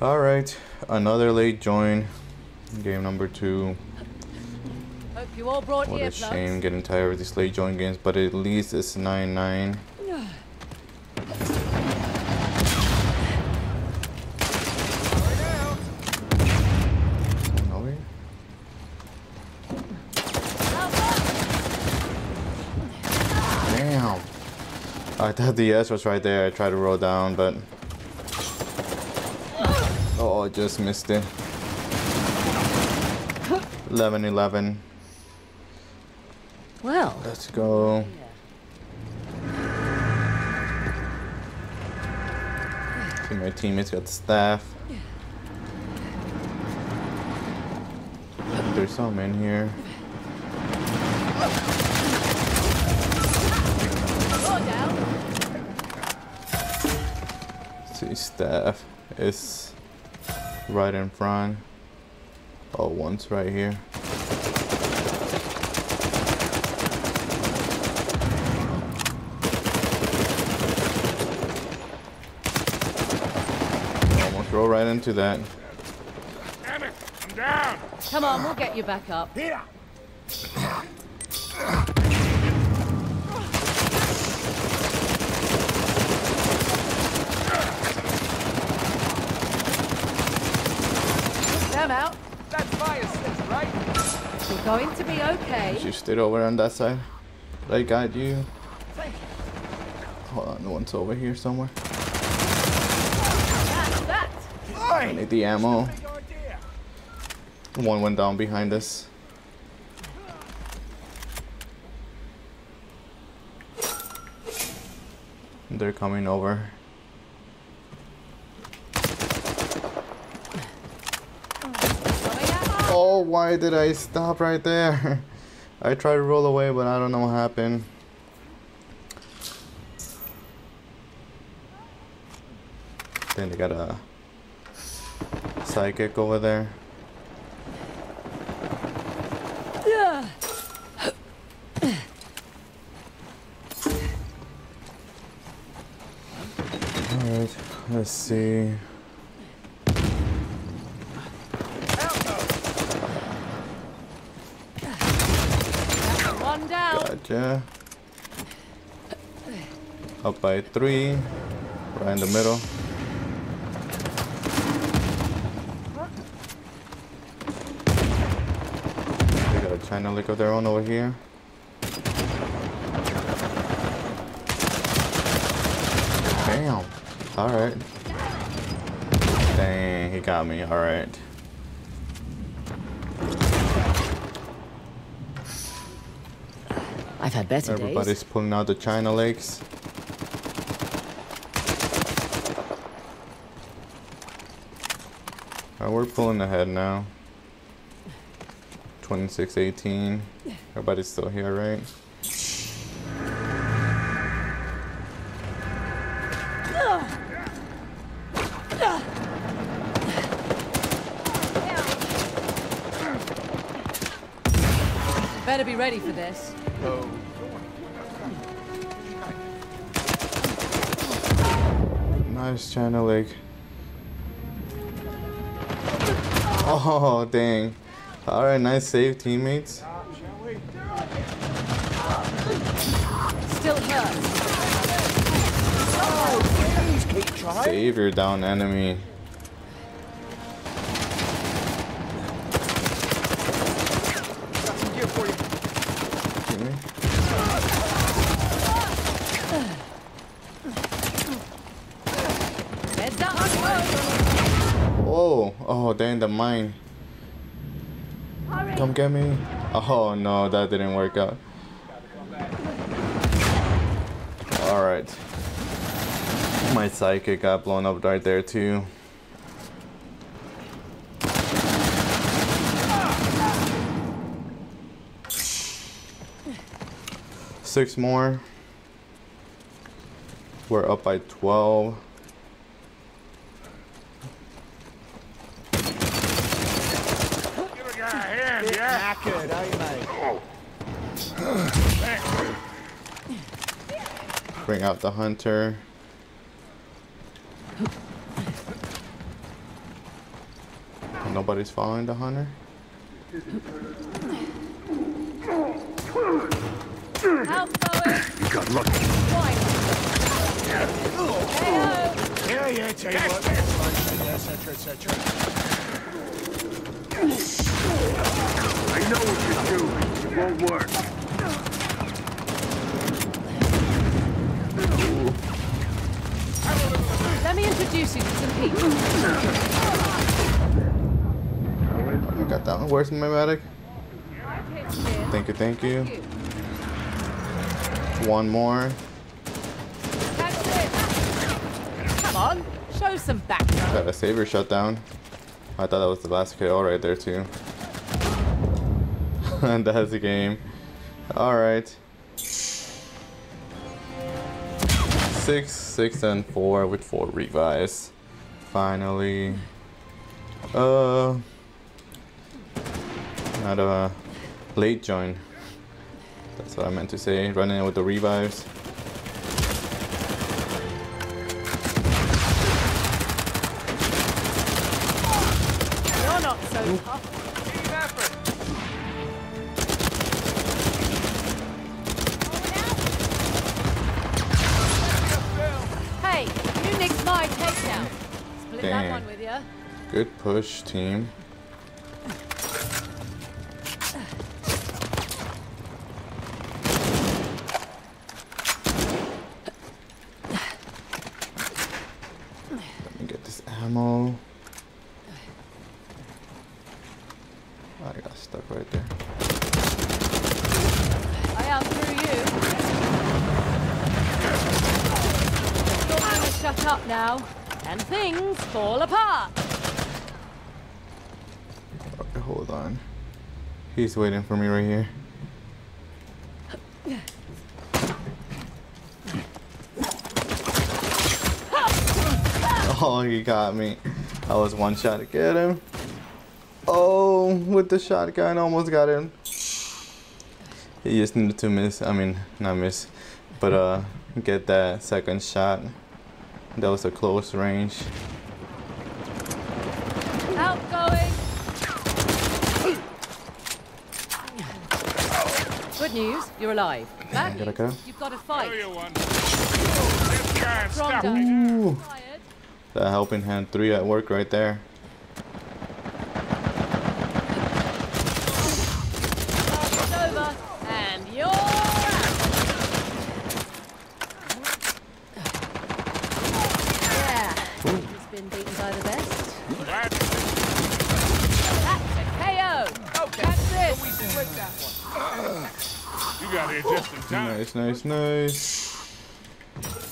Alright, another late join. Game number two. Hope you all brought What a earplugs. shame getting tired of these late join games, but at least it's 9 9. Over here? Damn. I thought the S was right there. I tried to roll down, but. Oh, I just missed it. 11 11. Well, Let's go. See, my teammates got staff. There's some in here. See, staff is right in front. Oh, one's right here. Almost roll right into that. Damn it! I'm down! Come on, we'll get you back up. Here! Them out. That's my assist, right? You're going to be okay. You stayed over on that side. They got you. Hold on, the one's over here somewhere. That's that. I need the ammo. One went down behind us. They're coming over. Coming out. Oh, why did I stop right there? I tried to roll away, but I don't know what happened. Then they got a sidekick over there. Alright, let's see. One down. Gotcha. Up by three. Right in the middle. They got a China Lake of their own over here. Damn. Alright. Dang, he got me. Alright. I've had better Everybody's pulling out the China lakes. Uh, we're pulling ahead now. 26-18. Everybody's still here, right? Better be ready for this. Nice China lake. Oh, dang. Alright, nice save, teammates. Still hurts. Please. Save your down enemy. Got some gear for you. Teammate. Heads up. Dang, the mine. Come get me. Oh, no, that didn't work out. Alright. My sidekick got blown up right there, too. Six more. We're up by 12. Give a guy a hand, yeah? Knackered, eh, mate? Bring out the hunter. nobody's following the hunter. Outgoing. You got lucky. Fine. Hey-ho. Yeah, yeah, tell you what. etc., etc. I know what you're doing. It won't work. Let me introduce you to some people. I got that one. Where's my medic? Thank you, thank you. One more. Come on, show some background. Got a saber shut down. I thought that was the last KO right there too. and that's the game. Alright. Six, six, and four with four revives. Finally. Uh not a late join. That's what I meant to say. Running in with the revives. You're not so tough. Team effort. Hey, you nicked my takedown. Split that one with you. Good push, team. Let me get this ammo. I got stuck right there. I am through you. You're gonna shut up now, and things fall apart. Okay, hold on. He's waiting for me right here. Oh, he got me. I was one shot to get him. Oh, with the shotgun, almost got him. He just needed to miss. I mean, not miss, but uh, get that second shot. That was a close range. Outgoing. Good news, you're alive. Bad gotta news, go. you've got to Show fight. you one. This guy and Strong stuff. done. Ooh, Tired. that helping hand three at work right there. It's over, and you're out. Yeah, he's been beaten by the best. Glad That's a KO. Okay. That's So we it. split that one. you got here just in time. Nice, nice.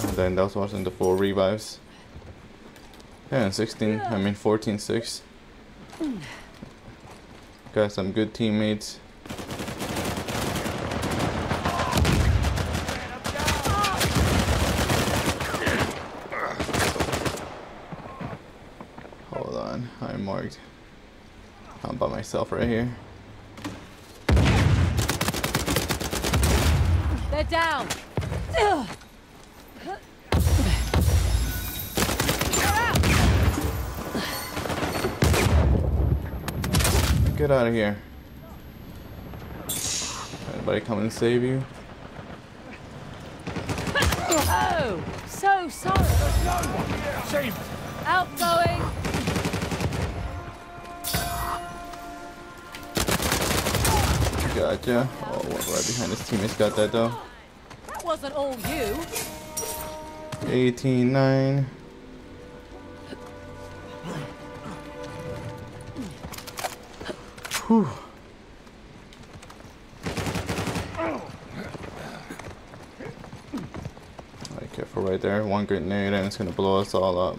And then that was in the four revives. Yeah, 16, I mean 14 6. Got some good teammates. Hold on, I'm marked. I'm by myself right here. They're down. Ugh. Get out of here. Anybody come and save you? Oh, so sorry. Save Outgoing. Gotcha. Oh, right behind his teammates got that though. Wasn't all you. 18 9. Whew. Careful right there. One grenade and it's gonna blow us all up.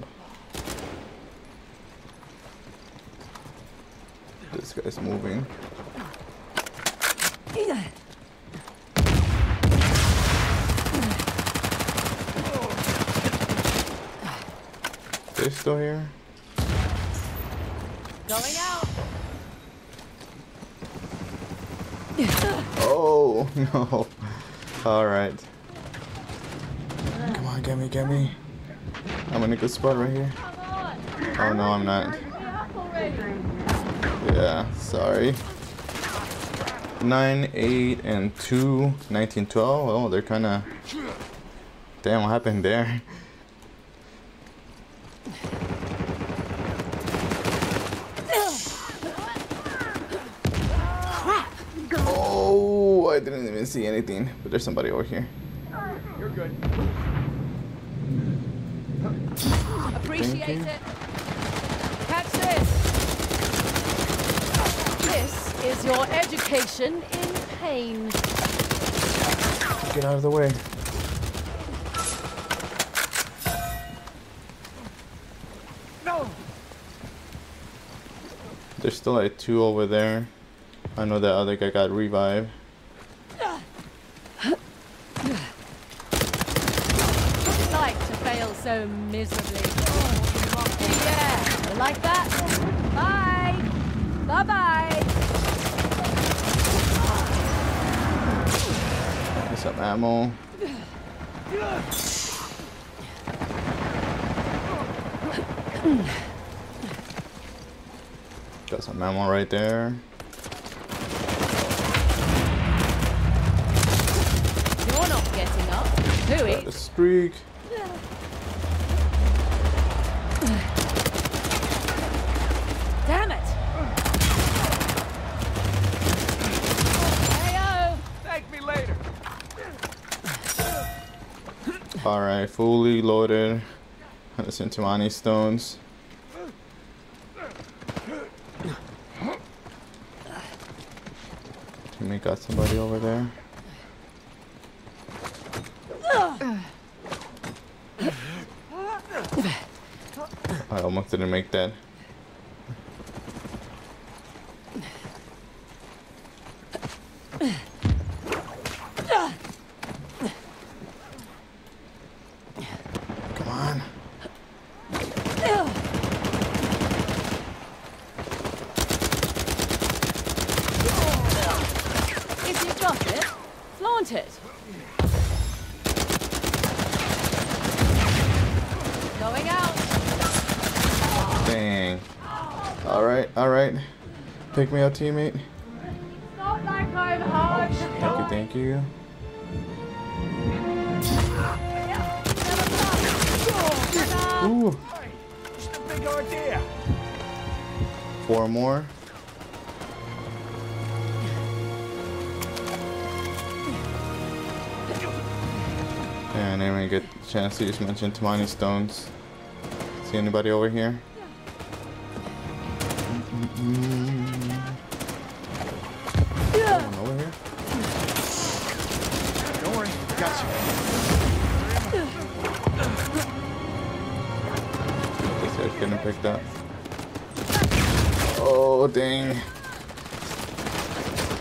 This guy's moving. They still here? Going out. Oh no. Alright. Come on, get me, get me. I'm in a good spot right here. Oh no, I'm not. Hurry up already. Yeah, sorry. 9, 8, and 2, 19, 12. Oh, they're kind of. Damn, what happened there? Oh, I didn't even see anything. But there's somebody over here. You're good. Appreciate you. it. Catch this. This is your education in pain. Get out of the way. No! There's still like two over there. I know that other guy got revived. What's it like to fail so miserably? Yeah, you like that? Bye. Bye bye. Get some ammo. Got some ammo right there. You're not getting up. Who a streak. Damn it. Heyo. Thank me later. Alright, fully loaded. The Cintamani stones. Teammate got somebody over there. I almost didn't make that. Come on. If you got it, flaunt it. Going out. Dang. Alright, alright. Pick me up, teammate. Not like I'm hard. Thank you, thank you. Ooh, Just a big idea. four more. I didn't even get a chance to just mention Tamani Stones. See anybody over here? Over here? This guy's. Oh, dang.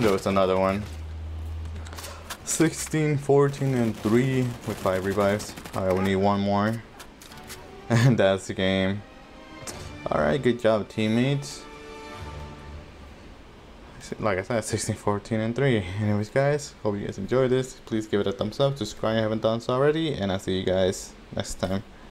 There was another one. 16, 14, and 3 with 5 revives. Alright, we need one more. And that's the game. Alright, good job, teammates. Like I said, 16, 14, and 3. Anyways, guys, hope you guys enjoyed this. Please give it a thumbs up, subscribe if you haven't done so already, and I'll see you guys next time.